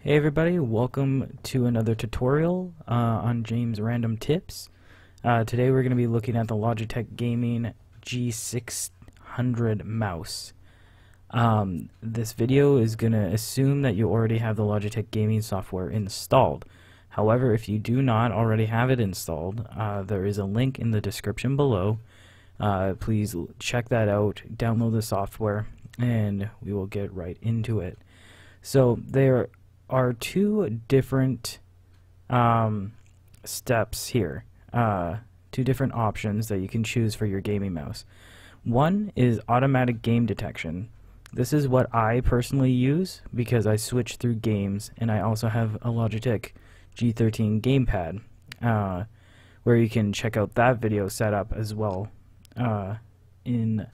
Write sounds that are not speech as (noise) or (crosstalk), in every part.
Hey everybody, welcome to another tutorial uh, on James Random Tips. Uh, today we're going to be looking at the Logitech Gaming G600 mouse. Um, this video is going to assume that you already have the Logitech Gaming software installed. However, if you do not already have it installed, uh, there is a link in the description below. Uh, please check that out, download the software, and we will get right into it. So there two different um, steps here, uh, two different options that you can choose for your gaming mouse. One is automatic game detection. This is what I personally use because I switch through games and I also have a Logitech G13 gamepad uh, where you can check out that video setup as well uh, in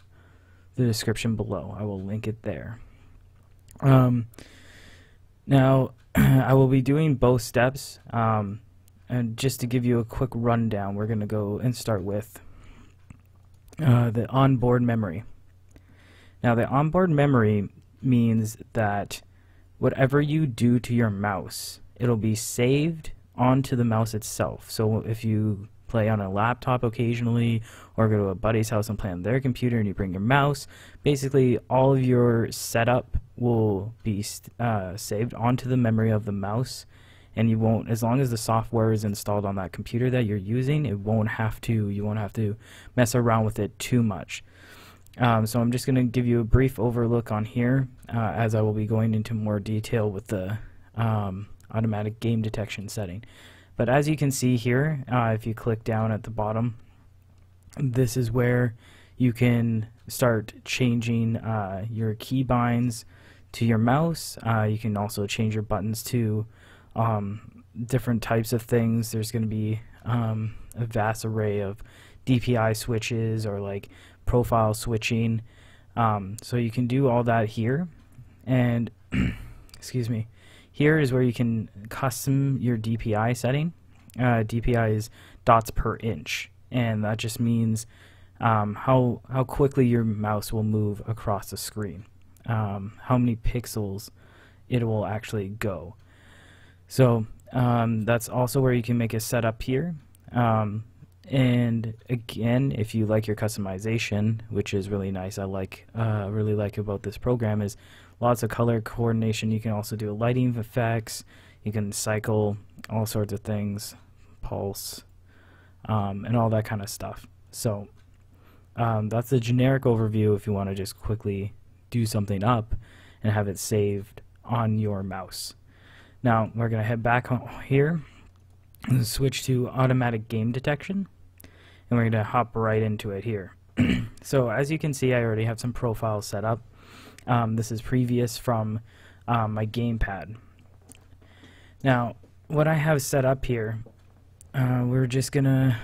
the description below. I will link it there. Um, now, (clears throat) I will be doing both steps, um, and just to give you a quick rundown, we're going to go and start with uh, the onboard memory. Now, the onboard memory means that whatever you do to your mouse, it'll be saved onto the mouse itself. So if you play on a laptop occasionally or go to a buddy's house and play on their computer and you bring your mouse, basically all of your setup will be uh, saved onto the memory of the mouse. And you won't as long as the software is installed on that computer that you're using it won't have to you won't have to mess around with it too much. Um, so I'm just going to give you a brief overlook on here uh, as I will be going into more detail with the um, automatic game detection setting. But as you can see here uh, if you click down at the bottom this is where you can start changing uh, your keybinds to your mouse. Uh, you can also change your buttons to um, different types of things. There's going to be um, a vast array of DPI switches or like profile switching. Um, so you can do all that here. And (clears throat) excuse me, here is where you can custom your DPI setting. Uh, DPI is dots per inch, and that just means um, how how quickly your mouse will move across the screen um, how many pixels it will actually go. So um, that's also where you can make a setup here. Um, and again, if you like your customization, which is really nice, I like uh, really like about this program is lots of color coordination. You can also do lighting effects. You can cycle all sorts of things, pulse, um, and all that kind of stuff. So um, that's a generic overview if you want to just quickly do something up and have it saved on your mouse. Now we're going to head back here and switch to automatic game detection and we're going to hop right into it here. (clears throat) so as you can see I already have some profiles set up. Um, this is previous from um, my gamepad. Now what I have set up here uh, we're just gonna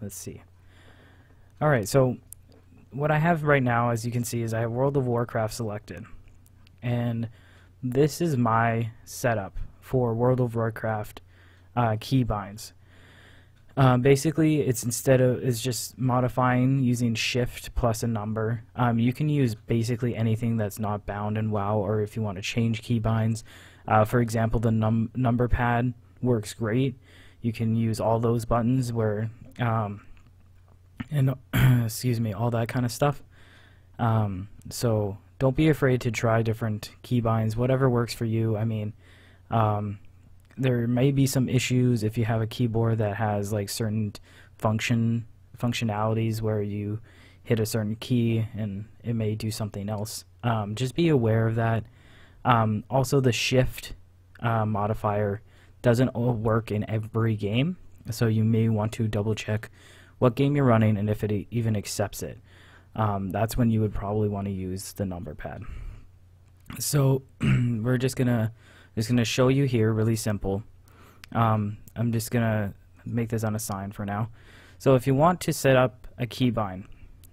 let's see alright so what I have right now, as you can see, is I have World of Warcraft selected. And this is my setup for World of Warcraft uh, keybinds. Um, basically, it's instead of it's just modifying using shift plus a number. Um, you can use basically anything that's not bound in WoW, or if you want to change keybinds. Uh, for example, the num number pad works great. You can use all those buttons where um, and (clears throat) excuse me, all that kind of stuff. Um, so don't be afraid to try different keybinds, whatever works for you. I mean, um, there may be some issues if you have a keyboard that has like certain function functionalities where you hit a certain key and it may do something else. Um, just be aware of that. Um, also, the shift uh, modifier doesn't work in every game, so you may want to double check what game you're running, and if it even accepts it. Um, that's when you would probably want to use the number pad. So (clears throat) we're just gonna just gonna show you here, really simple. Um, I'm just gonna make this unassigned for now. So if you want to set up a keybind,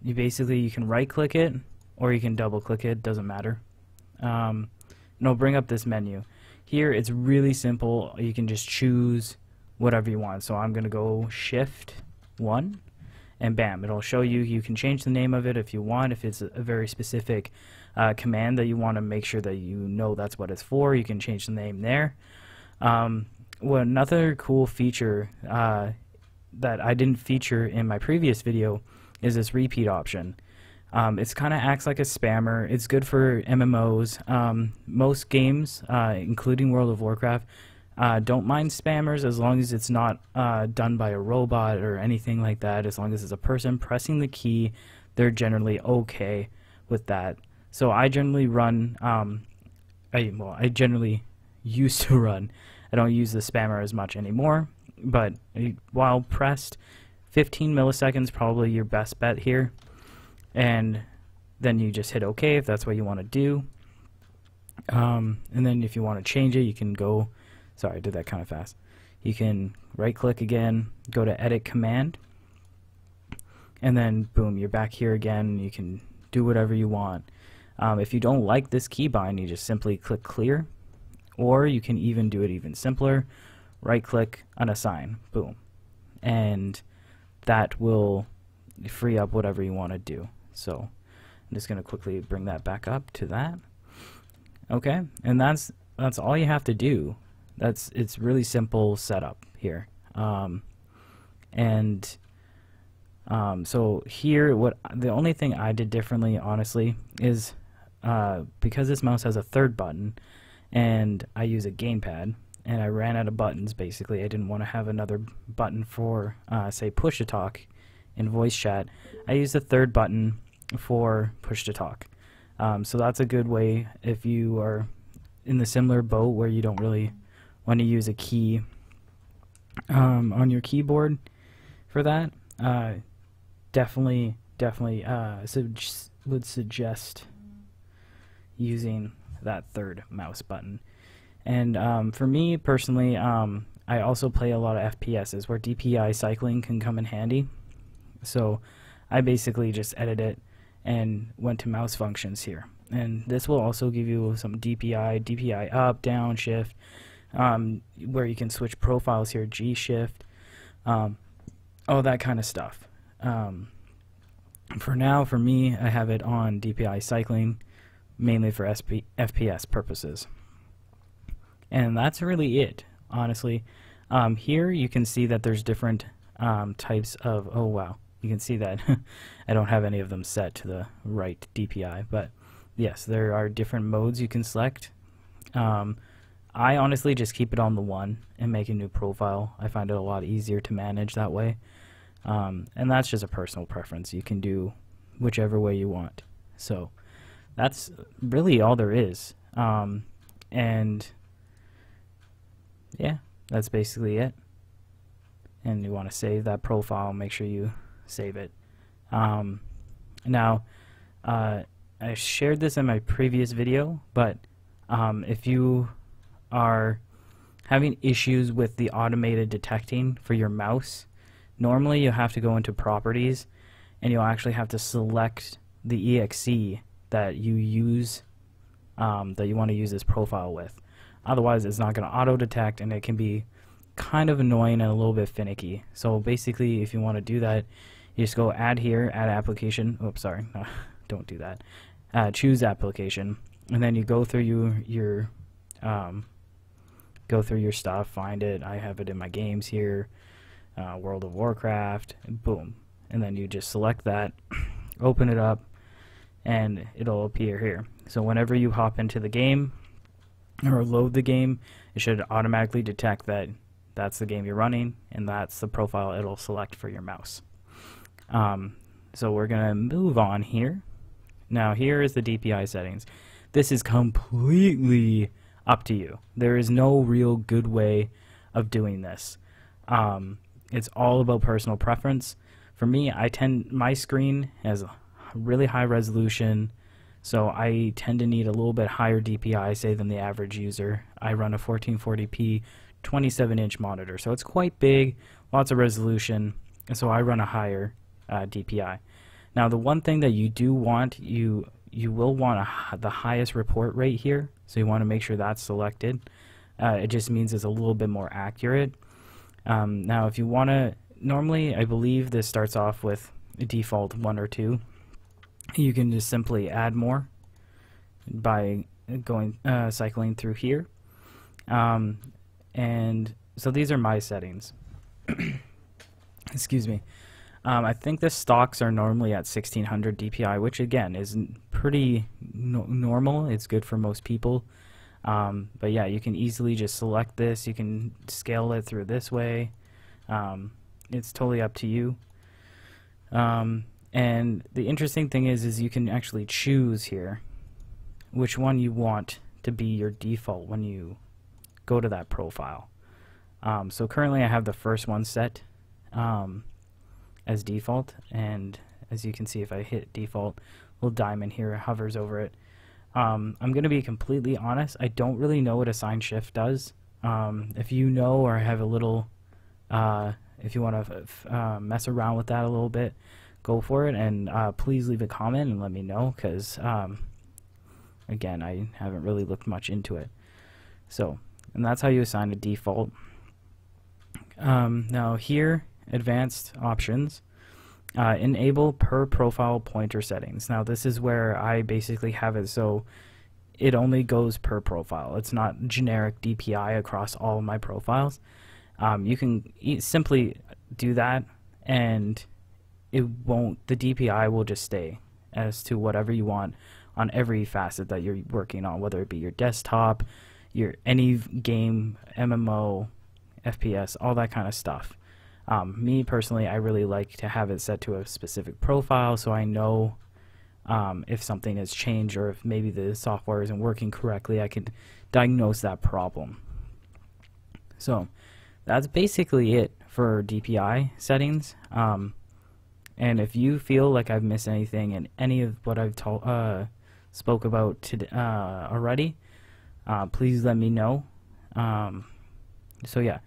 you basically you can right click it or you can double click it, doesn't matter. Um, and it'll bring up this menu. Here it's really simple. You can just choose whatever you want. So I'm gonna go shift 1 and bam, it'll show you. You can change the name of it if you want. If it's a, very specific uh, command that you want to make sure that you know that's what it's for, you can change the name there. Um, well, another cool feature uh, that I didn't feature in my previous video is this repeat option. Um, it kind of acts like a spammer. It's good for MMOs. Um, most games, uh, including World of Warcraft, uh, don't mind spammers as long as it's not uh, done by a robot or anything like that. As long as it's a person pressing the key, they're generally okay with that. So I generally run. Um, I well, I generally (laughs) used to run. I don't use the spammer as much anymore, but while pressed, 15 milliseconds probably your best bet here, and then you just hit OK if that's what you want to do. Um, and then if you want to change it, you can go Sorry, I did that kind of fast. You can right click again, go to edit command, and then boom, you're back here again. You can do whatever you want. Um, if you don't like this keybind, you just simply click clear, or you can even do it even simpler. Right click, unassign, boom. And that will free up whatever you want to do. So I'm just going to quickly bring that back up to that. Okay, and that's that's all you have to do that's it's really simple setup here. Um, and um, so here, what the only thing I did differently, honestly, is uh, because this mouse has a third button, and I use a gamepad, and I ran out of buttons. Basically, I didn't want to have another button for, uh, say, push to talk in voice chat. I used the third button for push to talk. Um, so that's a good way if you are in the similar boat where you don't really want to use a key um, on your keyboard for that, uh, definitely, definitely uh, su would suggest using that third mouse button. And um, for me personally, um, I also play a lot of FPSs where DPI cycling can come in handy. So I basically just edit it and went to mouse functions here. And this will also give you some DPI, DPI up, down, shift, um, where you can switch profiles here, G shift, um, all that kind of stuff. Um, for now, for me, I have it on DPI cycling, mainly for SP FPS purposes. And that's really it, honestly. Um, here you can see that there's different um, types of, oh wow, you can see that (laughs) I don't have any of them set to the right DPI, but yes, there are different modes you can select. Um, I honestly just keep it on the one and make a new profile. I find it a lot easier to manage that way. Um, and that's just a personal preference. You can do whichever way you want. So that's really all there is. Um, and yeah, that's basically it. And you want to save that profile, make sure you save it. Um, now, uh, I shared this in my previous video, but um, if you are having issues with the automated detecting for your mouse, normally you have to go into properties and you'll actually have to select the exe that you use um, that you want to use this profile with. Otherwise, it's not going to auto detect and it can be kind of annoying and a little bit finicky. So basically, if you want to do that, you just go add here, add application. Oops, sorry, (laughs) don't do that. Uh, choose application, and then you go through your your um, go through your stuff, find it. I have it in my games here, uh, World of Warcraft, boom. And then you just select that, (clears throat) open it up, and it'll appear here. So whenever you hop into the game or load the game, it should automatically detect that that's the game you're running and that's the profile it'll select for your mouse. Um, so we're going to move on here. Now here is the DPI settings. This is completely up to you. There is no real good way of doing this. Um, it's all about personal preference. For me, I tend my screen has a really high resolution, so I tend to need a little bit higher DPI, say, than the average user. I run a 1440p 27-inch monitor, so it's quite big, lots of resolution, and so I run a higher uh, DPI. Now, the one thing that you do want, you you will want a, the highest report rate here, so you want to make sure that's selected. Uh, it just means it's a little bit more accurate. Um, now, if you want to normally, I believe this starts off with a default one or two. You can just simply add more by going uh, cycling through here. Um, and so these are my settings. (coughs) Excuse me. Um, I think the stocks are normally at 1600 DPI, which again is pretty no normal. It's good for most people. Um, but yeah, you can easily just select this. You can scale it through this way. Um, it's totally up to you. Um, and the interesting thing is, is you can actually choose here which one you want to be your default when you go to that profile. Um, so currently I have the first one set um, as default and as you can see if I hit default little diamond here hovers over it. Um, I'm gonna be completely honest I don't really know what assign shift does. Um, if you know or have a little uh, if you want to uh, mess around with that a little bit go for it and uh, please leave a comment and let me know because um, again I haven't really looked much into it. So and that's how you assign a default. Um, now here advanced options, uh, enable per profile pointer settings. Now this is where I basically have it so it only goes per profile. It's not generic DPI across all my profiles. Um, you can e simply do that and it won't, the DPI will just stay as to whatever you want on every facet that you're working on, whether it be your desktop, your any game, MMO, FPS, all that kind of stuff. Um, me personally, I really like to have it set to a specific profile so I know um, if something has changed or if maybe the software isn't working correctly, I can diagnose that problem. So that's basically it for DPI settings. Um, and if you feel like I've missed anything in any of what I've told, uh, spoke about today, uh, already, uh, please let me know. Um, so yeah.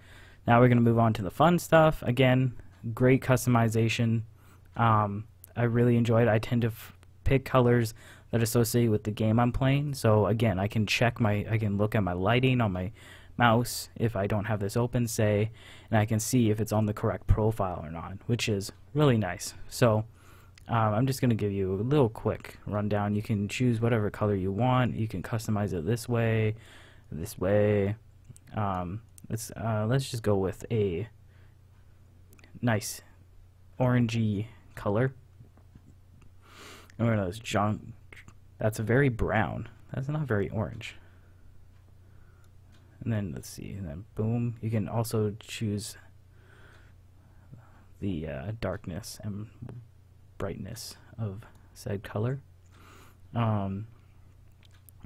Now we're going to move on to the fun stuff. Again, great customization. Um, I really enjoyed. I tend to pick colors that associate with the game I'm playing. So again, I can check my, I can look at my lighting on my mouse if I don't have this open, say, and I can see if it's on the correct profile or not, which is really nice. So um, I'm just going to give you a little quick rundown. You can choose whatever color you want. You can customize it this way, this way. Um, Let's uh, let's just go with a nice orangey color. And those junk. That's very brown. That's not very orange. And then let's see. And then boom. You can also choose the uh, darkness and brightness of said color. Um,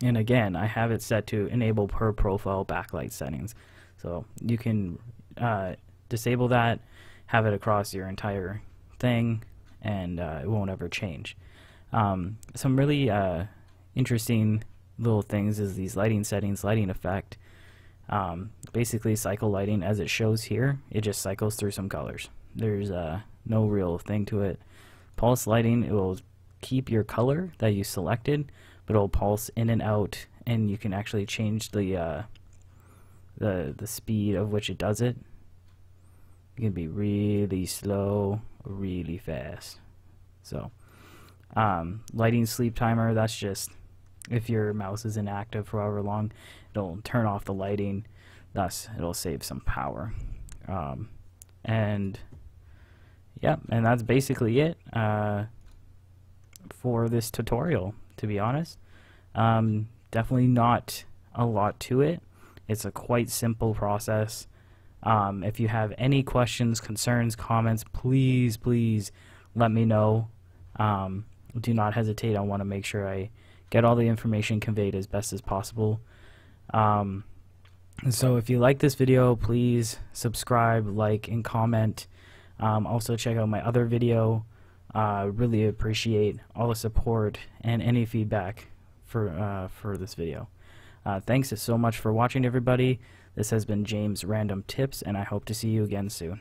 and again, I have it set to enable per profile backlight settings. So you can uh, disable that, have it across your entire thing, and uh, it won't ever change. Um, some really uh, interesting little things is these lighting settings, lighting effect. Um, basically, cycle lighting, as it shows here, it just cycles through some colors. There's uh, no real thing to it. Pulse lighting, it will keep your color that you selected, but it'll pulse in and out, and you can actually change the uh, the the speed of which it does it. It can be really slow, really fast. So, um, lighting sleep timer. That's just if your mouse is inactive for however long, it'll turn off the lighting. Thus, it'll save some power. Um, and yeah, and that's basically it uh, for this tutorial. To be honest, um, definitely not a lot to it. It's a quite simple process. Um, if you have any questions, concerns, comments, please, please let me know. Um, do not hesitate. I want to make sure I get all the information conveyed as best as possible. Um, so if you like this video, please subscribe, like, and comment. Um, also check out my other video. Uh, really appreciate all the support and any feedback for uh, for this video. Uh, thanks so much for watching, everybody. This has been James Random Tips, and I hope to see you again soon.